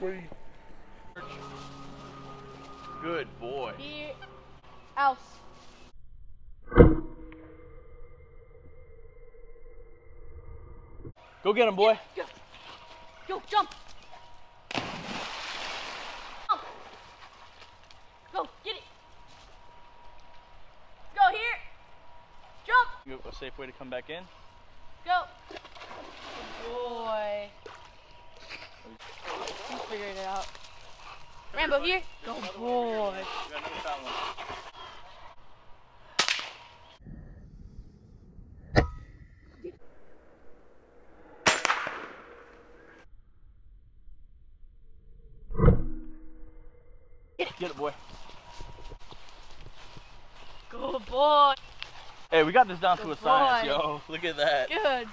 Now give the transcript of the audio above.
Wait. Good boy. Here. House. Go get him, boy. Go. Go, jump. Jump. Go, get it. Let's go here. Jump. A safe way to come back in. Go. Good boy. He's figuring it out. Rambo here. Go boy. We got another fat one. Get it, boy. Good boy. Hey, we got this down to Good a science, yo. Look at that. Good.